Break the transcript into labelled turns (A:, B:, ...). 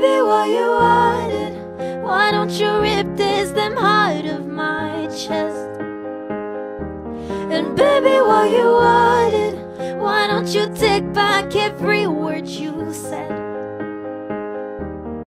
A: baby, what you wanted? why don't you rip this them heart of my chest? And baby, what you wanted? why don't you take back every word you said?